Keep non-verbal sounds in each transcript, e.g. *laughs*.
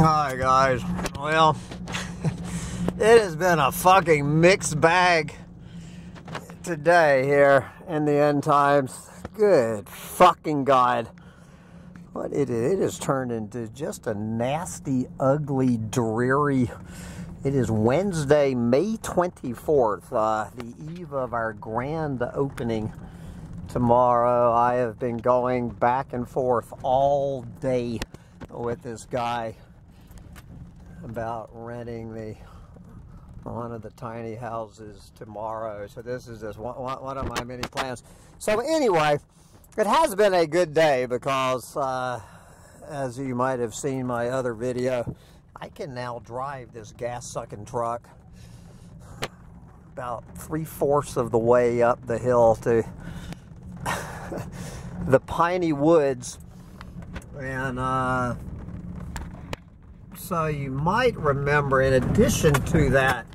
Hi guys. Well, *laughs* it has been a fucking mixed bag today here in the end times. Good fucking God. What it it has turned into just a nasty, ugly, dreary. It is Wednesday, May 24th, uh, the eve of our grand opening tomorrow. I have been going back and forth all day with this guy about renting the one of the tiny houses tomorrow. So this is just one, one of my many plans. So anyway, it has been a good day because uh, as you might have seen my other video, I can now drive this gas-sucking truck about three-fourths of the way up the hill to *laughs* the piney woods and uh, so you might remember, in addition to that,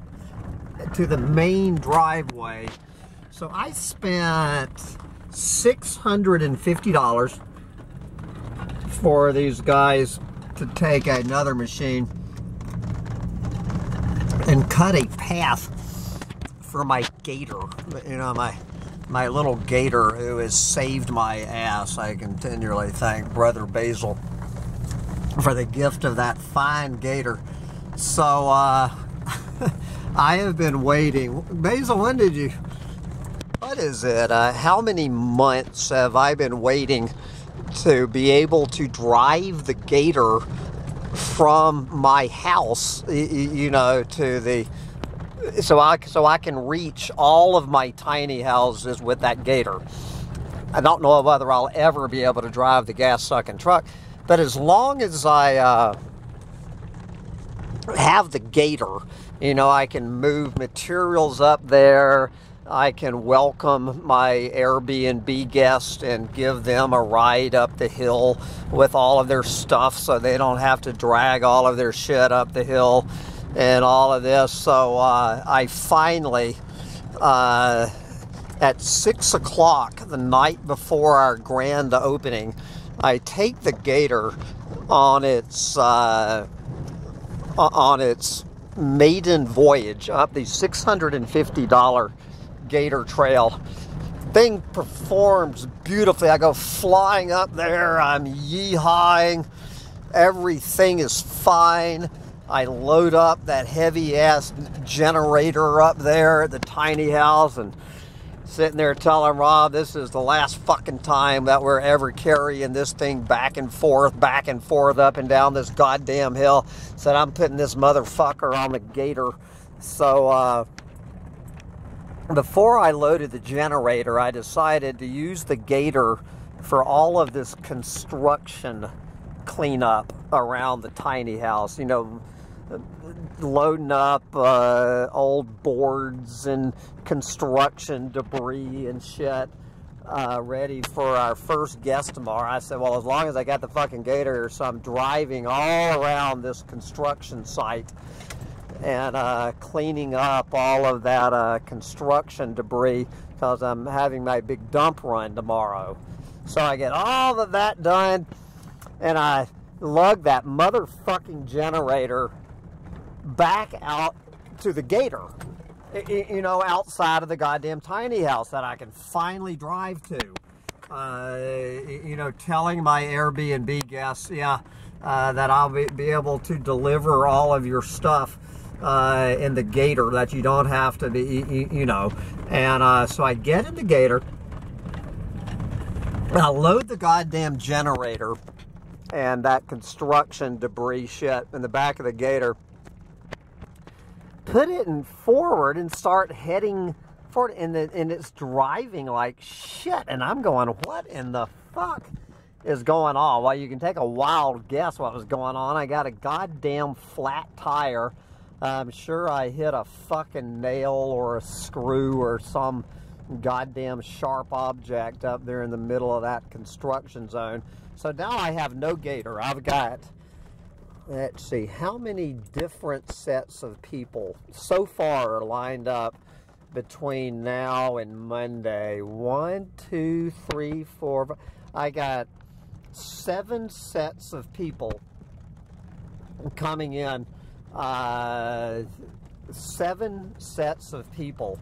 to the main driveway, so I spent $650 for these guys to take another machine and cut a path for my gator. You know, my my little gator who has saved my ass. I continually thank Brother Basil for the gift of that fine gator. So, uh, *laughs* I have been waiting. Basil, when did you, what is it? Uh, how many months have I been waiting to be able to drive the gator from my house, you know, to the, so I, so I can reach all of my tiny houses with that gator. I don't know whether I'll ever be able to drive the gas-sucking truck, but as long as I uh, have the gator, you know, I can move materials up there. I can welcome my Airbnb guests and give them a ride up the hill with all of their stuff so they don't have to drag all of their shit up the hill and all of this. So uh, I finally, uh, at six o'clock the night before our grand opening, I take the gator on its uh, on its maiden voyage up the $650 gator trail. Thing performs beautifully. I go flying up there. I'm yeehawing. Everything is fine. I load up that heavy ass generator up there at the tiny house and sitting there telling Rob this is the last fucking time that we're ever carrying this thing back and forth, back and forth, up and down this goddamn hill. Said I'm putting this motherfucker on the gator. So uh, before I loaded the generator, I decided to use the gator for all of this construction cleanup around the tiny house. You know, loading up uh, old boards and construction debris and shit uh, ready for our first guest tomorrow. I said, well, as long as I got the fucking gator, so I'm driving all around this construction site and uh, cleaning up all of that uh, construction debris because I'm having my big dump run tomorrow. So I get all of that done and I lug that motherfucking generator back out to the gator, you know, outside of the goddamn tiny house that I can finally drive to. Uh, you know, telling my Airbnb guests, yeah, uh, that I'll be, able to deliver all of your stuff uh, in the gator, that you don't have to be, you, know. And uh, so I get in the gator, I load the goddamn generator and that construction debris shit in the back of the gator put it in forward and start heading forward and, the, and it's driving like shit and i'm going what in the fuck is going on? Well you can take a wild guess what was going on. I got a goddamn flat tire. I'm sure i hit a fucking nail or a screw or some goddamn sharp object up there in the middle of that construction zone. So now i have no gator. I've got let's see, how many different sets of people so far are lined up between now and Monday? One, two, three, four. I got seven sets of people coming in uh, seven sets of people,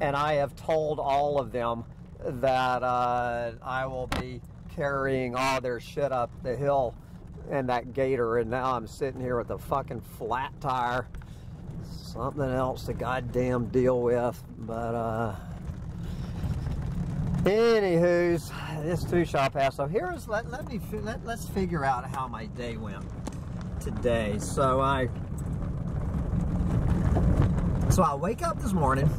and I have told all of them that uh, I will be carrying all their shit up the hill in that gator, and now I'm sitting here with a fucking flat tire. Something else to goddamn deal with, but uh, anywho's this too shall pass. So here's let let me let, let's figure out how my day went today. So I so I wake up this morning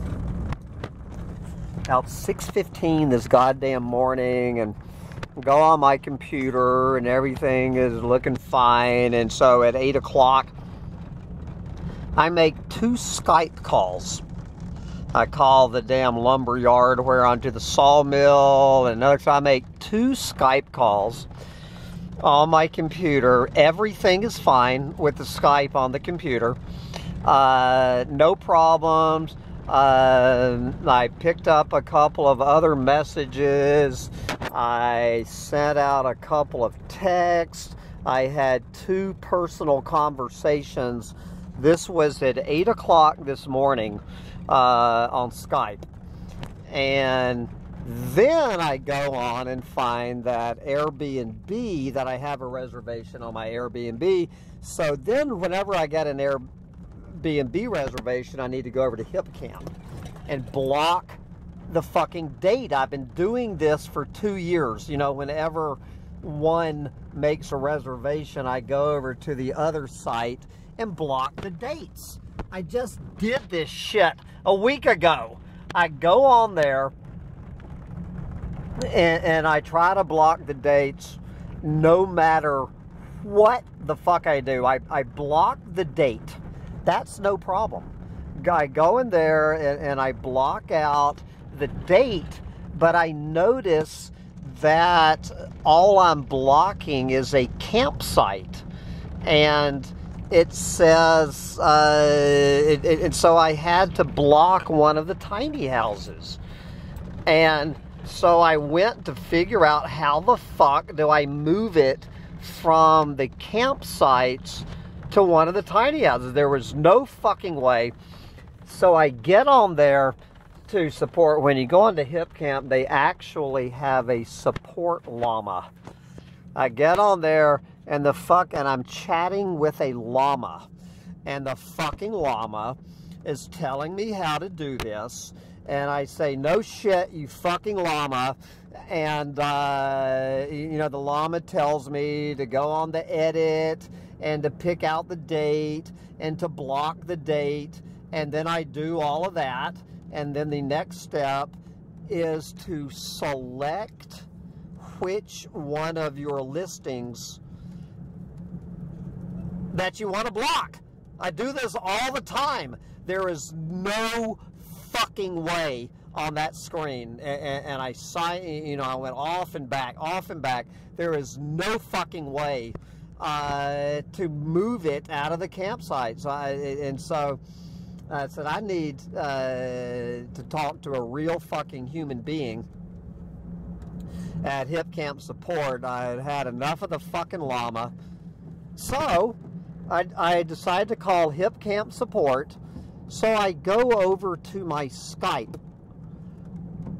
about 6.15 this goddamn morning and go on my computer and everything is looking fine. And so at 8 o'clock, I make two Skype calls. I call the damn lumber yard where I'm to the sawmill and another I make two Skype calls on my computer. Everything is fine with the Skype on the computer. Uh, no problems. Uh, I picked up a couple of other messages. I sent out a couple of texts. I had two personal conversations. This was at 8 o'clock this morning uh, on Skype. And then I go on and find that Airbnb, that I have a reservation on my Airbnb. So then whenever I get an Airbnb reservation, I need to go over to HipCamp and block the fucking date. I've been doing this for two years. You know, whenever one makes a reservation, I go over to the other site and block the dates. I just did this shit a week ago. I go on there and, and I try to block the dates no matter what the fuck I do. I, I block the date. That's no problem. I go in there and, and I block out the date, but I notice that all I'm blocking is a campsite. And it says, uh, it, it, and so I had to block one of the tiny houses. And so I went to figure out how the fuck do I move it from the campsites to one of the tiny houses. There was no fucking way. So I get on there to support. When you go into Hip Camp, they actually have a support llama. I get on there and the fuck, and I'm chatting with a llama. And the fucking llama is telling me how to do this. And I say, no shit, you fucking llama. And, uh, you know, the llama tells me to go on the edit and to pick out the date and to block the date. And then I do all of that. And then the next step is to select which one of your listings that you want to block. I do this all the time. There is no fucking way on that screen. And, and I sign, you know, I went off and back, off and back. There is no fucking way uh, to move it out of the campsite. So I, and so I said, I need uh, to talk to a real fucking human being at Hip Camp Support. I had had enough of the fucking llama. So I, I decided to call Hip Camp Support. So I go over to my Skype.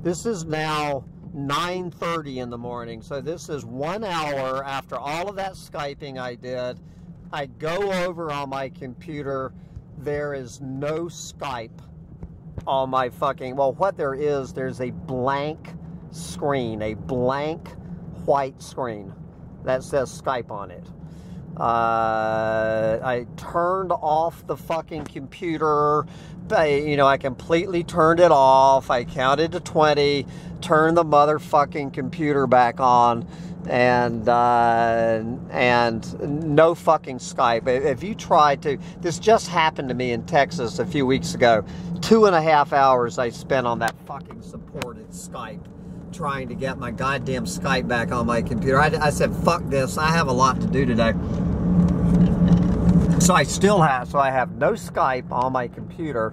This is now 9.30 in the morning. So this is one hour after all of that Skyping I did. I go over on my computer. There is no Skype on my fucking... Well, what there is, there's a blank screen, a blank white screen that says Skype on it. Uh, I turned off the fucking computer. I, you know, I completely turned it off. I counted to 20, turned the motherfucking computer back on, and uh, and no fucking Skype. If you try to, this just happened to me in Texas a few weeks ago. Two and a half hours I spent on that fucking supported Skype trying to get my goddamn Skype back on my computer. I, I said, fuck this. I have a lot to do today. So I still have, so I have no Skype on my computer,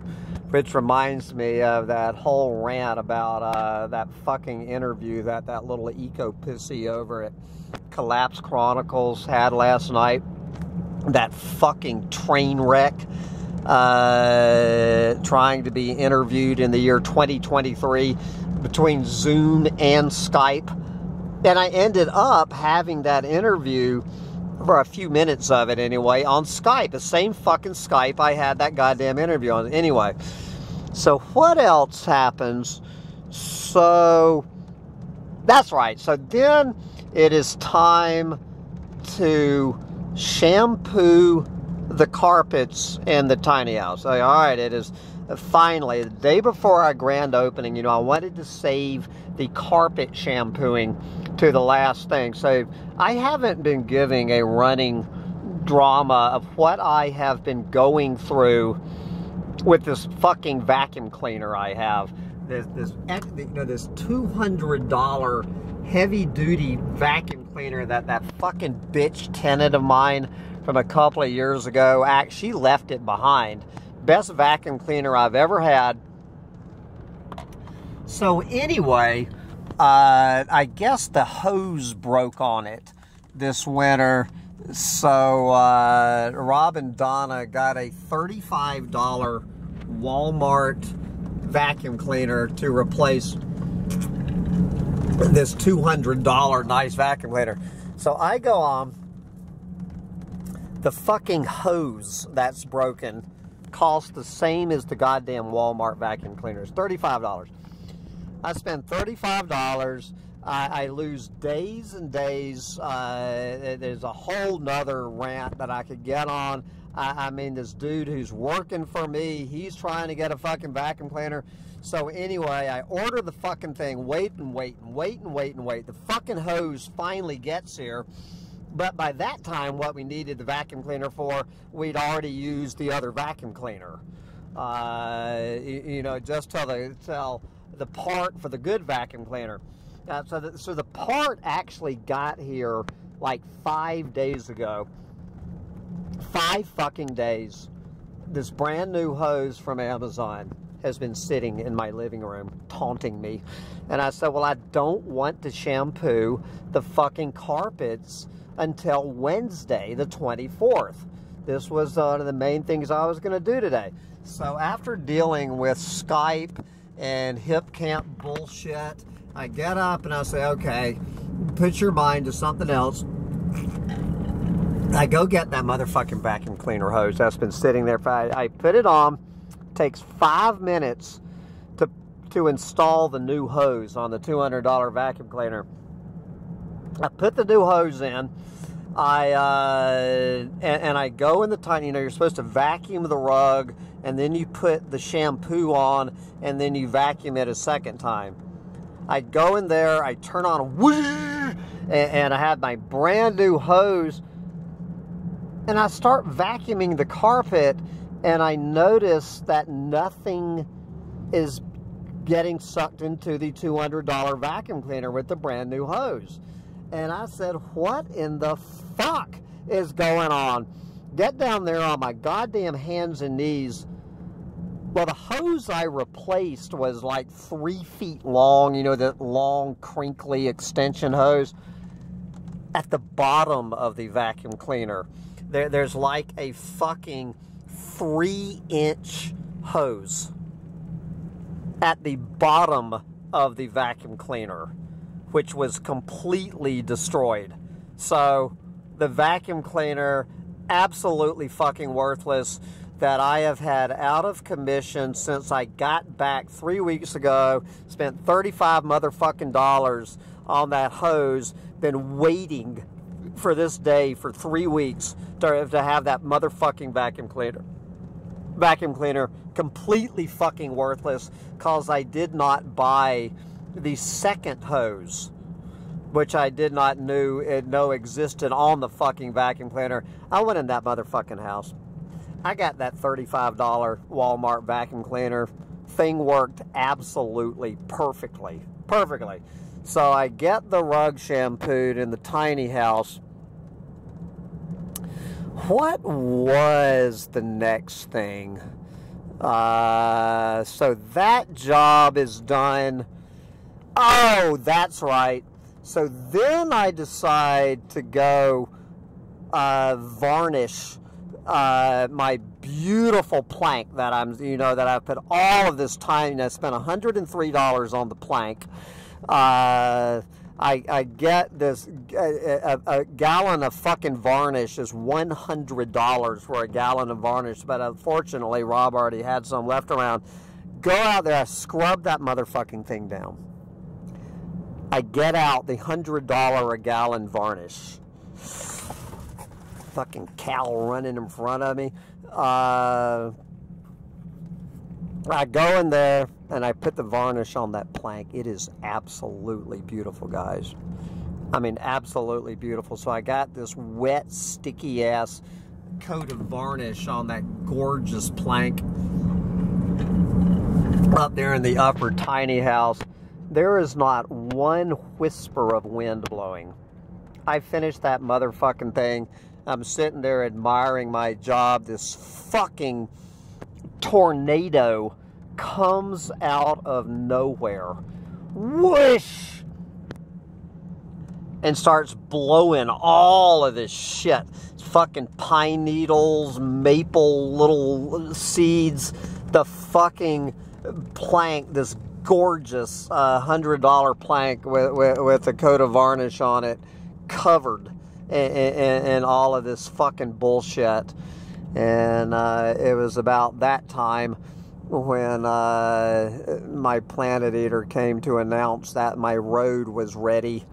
which reminds me of that whole rant about uh, that fucking interview that that little eco pissy over at Collapse Chronicles had last night. that fucking train wreck uh, trying to be interviewed in the year 2023 between Zoom and Skype. And I ended up having that interview for a few minutes of it anyway on Skype, the same fucking Skype I had that goddamn interview on. Anyway, so what else happens? So that's right. So then it is time to shampoo the carpets in the tiny house. All right, it is finally the day before our grand opening. You know, I wanted to save the carpet shampooing to the last thing. So I haven't been giving a running drama of what I have been going through with this fucking vacuum cleaner I have. This, this, you know, this $200 heavy duty vacuum cleaner that that fucking bitch tenant of mine from a couple of years ago. Actually, left it behind. Best vacuum cleaner I've ever had. So anyway, uh, I guess the hose broke on it this winter. So uh, Rob and Donna got a $35 Walmart vacuum cleaner to replace this $200 nice vacuum cleaner. So I go on the fucking hose that's broken costs the same as the goddamn Walmart vacuum cleaners, $35. I spend $35. I, I lose days and days. Uh, there's a whole nother rant that I could get on. I, I mean, this dude who's working for me, he's trying to get a fucking vacuum cleaner. So anyway, I order the fucking thing, wait and wait and wait and wait and wait. The fucking hose finally gets here. But by that time, what we needed the vacuum cleaner for, we'd already used the other vacuum cleaner. Uh, you, know, just tell the tell the part for the good vacuum cleaner. Uh, so, the, so the part actually got here like five days ago. Five fucking days. This brand new hose from Amazon has been sitting in my living room taunting me. And I said, Well, I don't want to shampoo the fucking carpets until Wednesday, the 24th. This was uh, one of the main things I was going to do today. So after dealing with Skype and hip camp bullshit, I get up and I say, okay, put your mind to something else. I go get that motherfucking vacuum cleaner hose that's been sitting there. I, I put it on. Takes five minutes to to install the new hose on the $200 vacuum cleaner. I put the new hose in. I uh, and, and, I go in the tiny. You know, you're supposed to vacuum the rug, and then you put the shampoo on, and then you vacuum it a second time. I go in there. I turn on whoosh, and, and I have my brand new hose, and I start vacuuming the carpet, and I notice that nothing is getting sucked into the $200 vacuum cleaner with the brand new hose. And I said, What in the fuck is going on? Get down there on my goddamn hands and knees. Well, the hose I replaced was like three feet long, you know, that long, crinkly extension hose. At the bottom of the vacuum cleaner, there, there's like a fucking three inch hose at the bottom of the vacuum cleaner which was completely destroyed. So the vacuum cleaner, absolutely fucking worthless, that I have had out of commission since I got back three weeks ago, spent 35 motherfucking dollars on that hose, been waiting for this day for three weeks to, to have that motherfucking vacuum cleaner. Vacuum cleaner completely fucking worthless because I did not buy the second hose, which I did not knew it know existed on the fucking vacuum cleaner. I went in that motherfucking house. I got that $35 Walmart vacuum cleaner. Thing worked absolutely perfectly. Perfectly. So I get the rug shampooed in the tiny house. What was the next thing? Uh, so that job is done. Oh, that's right. So then I decide to go uh, varnish uh, my beautiful plank that I'm, you know, that I put all of this time. I spent $103 on the plank. I, I get this a, a, a, gallon of fucking varnish is one hundred dollars for a gallon of varnish, but unfortunately Rob already had some left around. Go out there, scrub that motherfucking thing down. I get out the hundred dollar a gallon varnish. Fucking cow running in front of me. Uh, I go in there and I put the varnish on that plank. It is absolutely beautiful, guys. I mean, absolutely beautiful. So I got this wet, sticky ass coat of varnish on that gorgeous plank up there in the upper tiny house. There is not one whisper of wind blowing. I finished that motherfucking thing. I'm sitting there admiring my job. This fucking tornado comes out of nowhere. Whoosh! And starts blowing all of this shit. fucking pine needles, maple little seeds, the fucking plank, this gorgeous uh, $100 plank with, with, with, a coat of varnish on it, covered in, in, in all of this fucking bullshit. And uh, it was about that time when uh, my Planet Eater came to announce that my road was ready.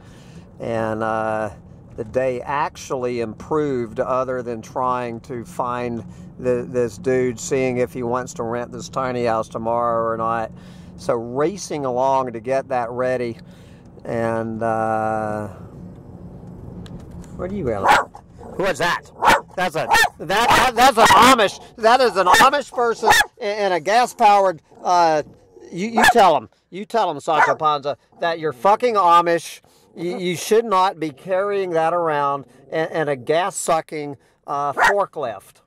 And uh, the day actually improved, other than trying to find the, this dude, seeing if he wants to rent this tiny house tomorrow or not. So, racing along to get that ready. And, uh, what are you yelling? Who is that? That's a that that's an Amish. That is an Amish person in a gas powered. Uh, you you tell them. You tell them, Sancho Panza, that you're fucking Amish. You, you should not be carrying that around in, a gas sucking uh, forklift.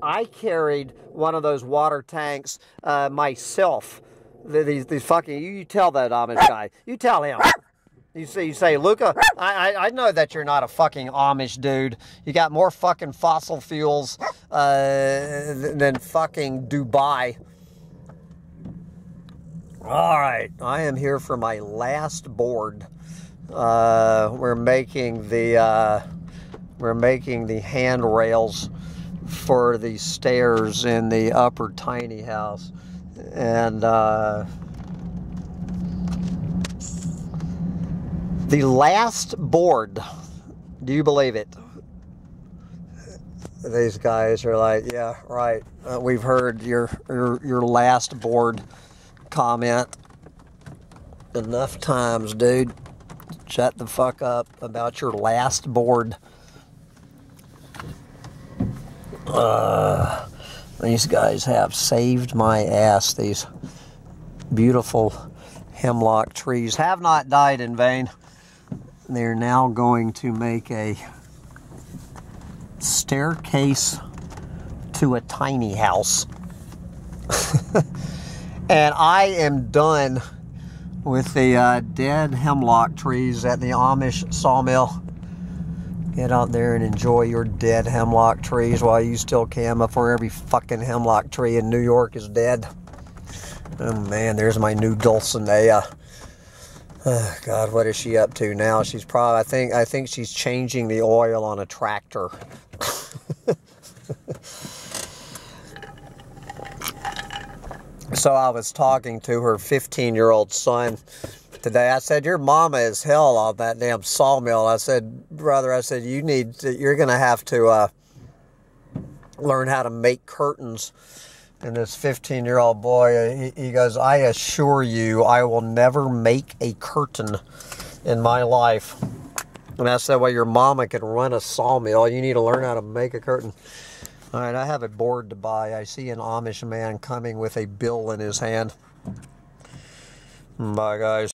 I carried one of those water tanks uh, myself. These, these fucking, you, you tell that Amish guy. You tell him. You say, you say, Luca, I, I, I, know that you're not a fucking Amish dude. You got more fucking fossil fuels uh, than fucking Dubai. All right, I am here for my last board. Uh, we're making the uh, we're making the handrails for the stairs in the upper tiny house, and. The last board, do you believe it? These guys are like, yeah, right. Uh, we've heard your, your your last board comment enough times, dude. Shut the fuck up about your last board. Uh, these guys have saved my ass. These beautiful hemlock trees have not died in vain they're now going to make a staircase to a tiny house. *laughs* and I am done with the uh, dead hemlock trees at the Amish sawmill. Get out there and enjoy your dead hemlock trees while you still can before every fucking hemlock tree in New York is dead. Oh man, there's my new Dulcinea. *sighs* God, what is she up to now? She's probably I think I think she's changing the oil on a tractor. *laughs* so I was talking to her 15-year-old son today. I said, "Your mama is hell on that damn sawmill." I said, "Brother, I said you need to, you're going to have to uh, learn how to make curtains." And this 15 year old boy, uh, he, he goes, I assure you, I will never make a curtain in my life. And that's said, way your mama can run a sawmill. You need to learn how to make a curtain. All right, I have a board to buy. I see an Amish man coming with a bill in his hand. Bye, guys.